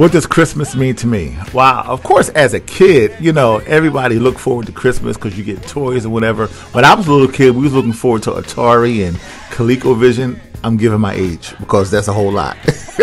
What does Christmas mean to me? Wow, of course, as a kid, you know, everybody looked forward to Christmas because you get toys and whatever. When I was a little kid, we was looking forward to Atari and ColecoVision. I'm giving my age because that's a whole lot.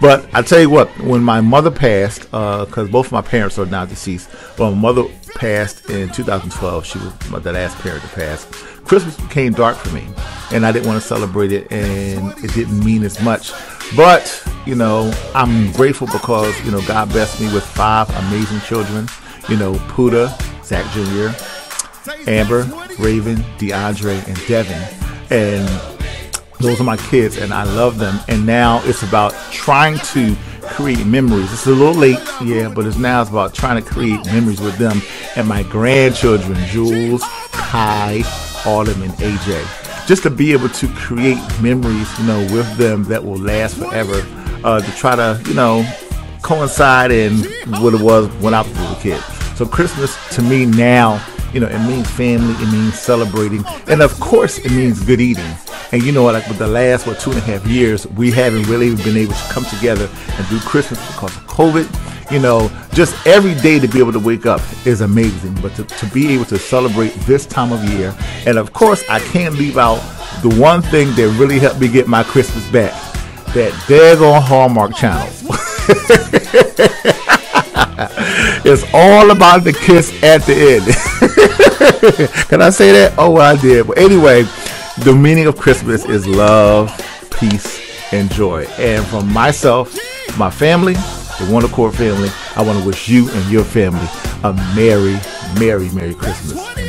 but I tell you what, when my mother passed, because uh, both of my parents are now deceased, when my mother passed in 2012, she was the last parent to pass. Christmas became dark for me, and I didn't want to celebrate it, and it didn't mean as much. But you know, I'm grateful because you know God blessed me with five amazing children. You know, Puda, Zak Jr., Amber, Raven, DeAndre, and Devin, and those are my kids, and I love them. And now it's about trying to create memories. It's a little late, yeah, but it's now it's about trying to create memories with them and my grandchildren, Jules, Kai, Autumn, and AJ. Just to be able to create memories, you know, with them that will last forever. Uh, to try to, you know, coincide in what it was when I was a kid. So Christmas to me now, you know, it means family, it means celebrating, and of course, it means good eating. And you know, what, like with the last what two and a half years, we haven't really been able to come together and do Christmas because of COVID. You know, just every day to be able to wake up is amazing. But to, to be able to celebrate this time of year, and of course, I can't leave out the one thing that really helped me get my Christmas back. That daggone Hallmark channel. it's all about the kiss at the end. Can I say that? Oh, well, I did. But anyway, the meaning of Christmas is love, peace, and joy. And from myself, my family, the One family, I want to wish you and your family a Merry, Merry, Merry Christmas.